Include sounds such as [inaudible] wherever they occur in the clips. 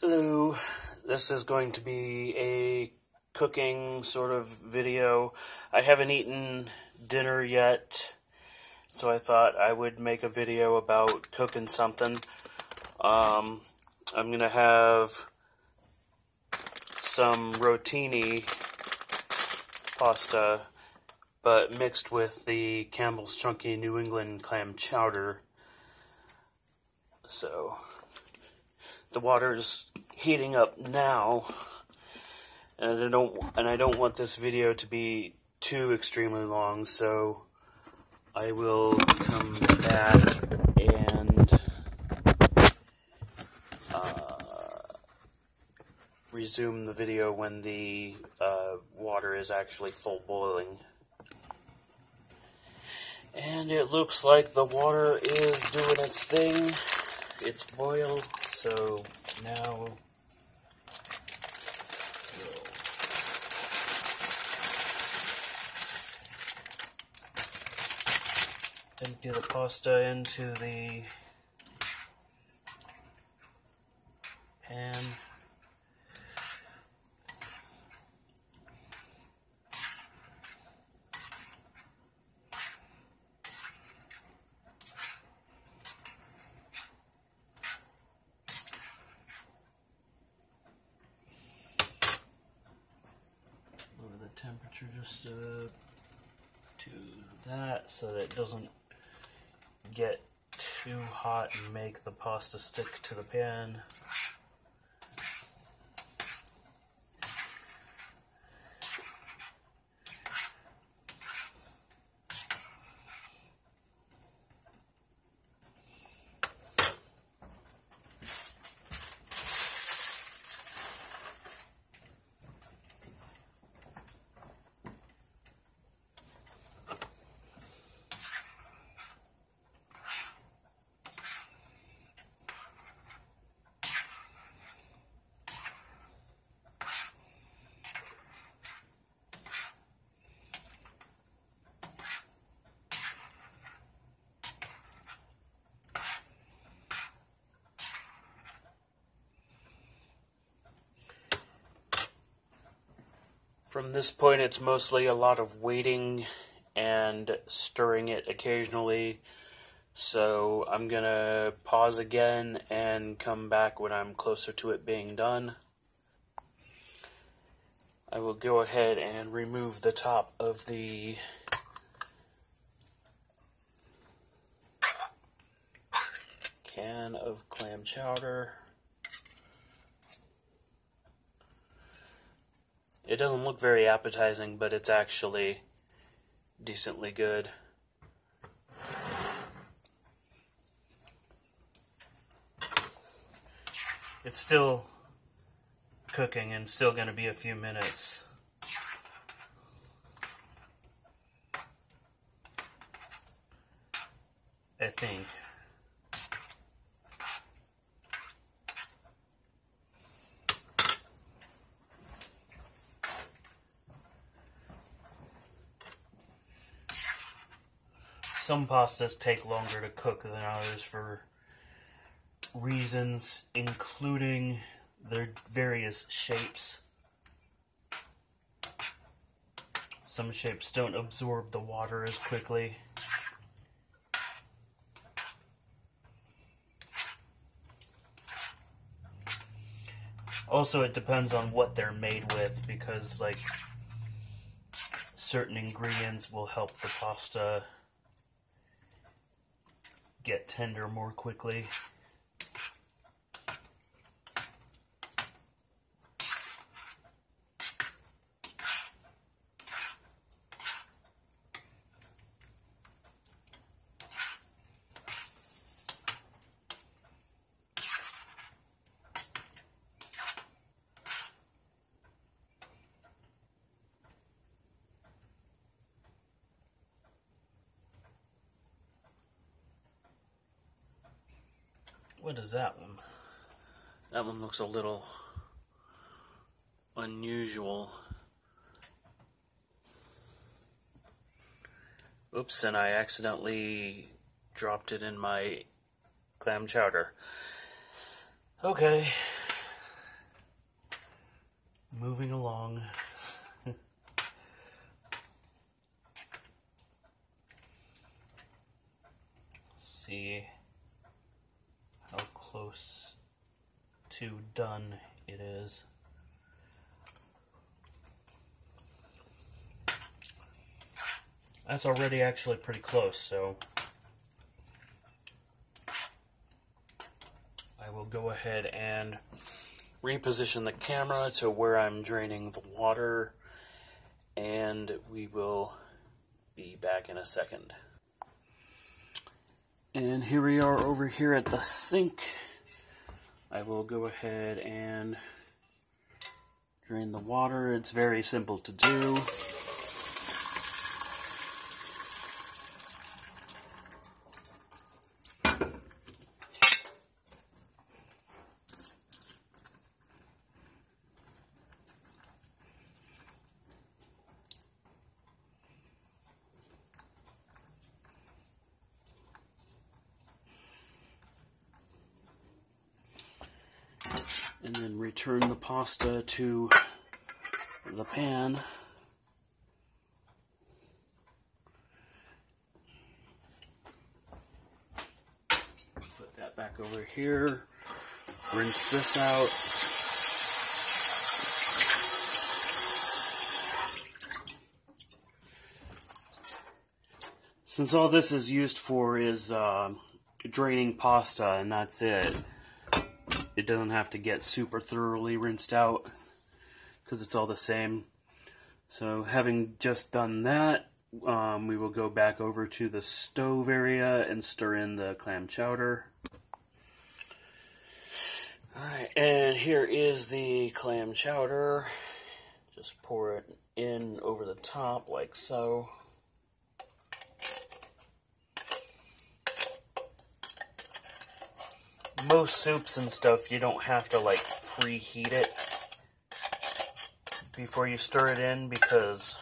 Hello, this is going to be a cooking sort of video. I haven't eaten dinner yet, so I thought I would make a video about cooking something. Um, I'm gonna have some rotini pasta, but mixed with the Campbell's Chunky New England clam chowder. So the water is heating up now, and I don't and I don't want this video to be too extremely long, so I will come back and uh, resume the video when the uh, water is actually full boiling. And it looks like the water is doing its thing. It's boiled, so now we'll empty the pasta into the pan. lower the to that so that it doesn't get too hot and make the pasta stick to the pan. From this point, it's mostly a lot of waiting and stirring it occasionally. So I'm gonna pause again and come back when I'm closer to it being done. I will go ahead and remove the top of the can of clam chowder. It doesn't look very appetizing, but it's actually decently good. It's still cooking and still going to be a few minutes. I think. Some pastas take longer to cook than others for reasons including their various shapes. Some shapes don't absorb the water as quickly. Also, it depends on what they're made with because, like, certain ingredients will help the pasta get tender more quickly. What is that one? That one looks a little unusual. Oops, and I accidentally dropped it in my clam chowder. Okay, moving along. [laughs] See how close to done it is. That's already actually pretty close, so I will go ahead and reposition the camera to where I'm draining the water and we will be back in a second. And here we are over here at the sink. I will go ahead and drain the water. It's very simple to do. And then return the pasta to the pan. Put that back over here. Rinse this out. Since all this is used for is uh, draining pasta and that's it, it doesn't have to get super thoroughly rinsed out because it's all the same. So having just done that, um, we will go back over to the stove area and stir in the clam chowder. Alright, and here is the clam chowder. Just pour it in over the top like so. Most soups and stuff, you don't have to like preheat it before you stir it in because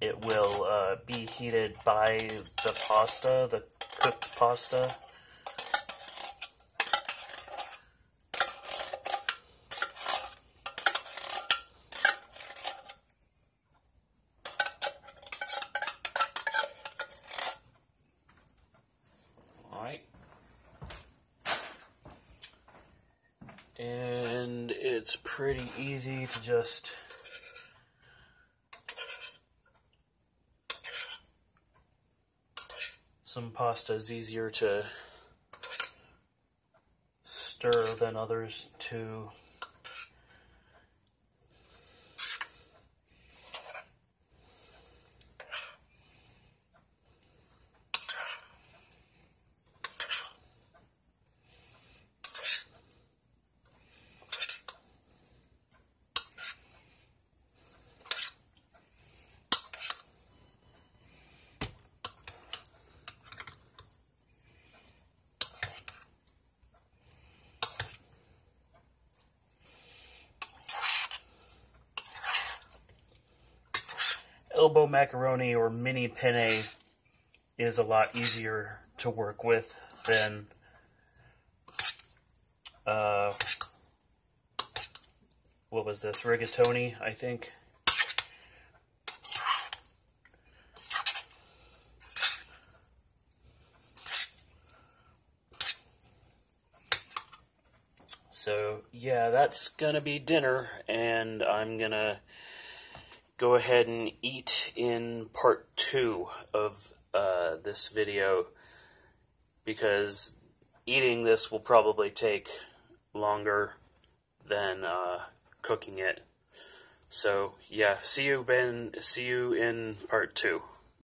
it will uh, be heated by the pasta, the cooked pasta. and it's pretty easy to just some pasta is easier to stir than others to elbow macaroni or mini penne is a lot easier to work with than uh, what was this? Rigatoni I think. So yeah that's gonna be dinner and I'm gonna go ahead and eat in part two of uh, this video because eating this will probably take longer than uh, cooking it. So yeah, see you Ben. See you in part two.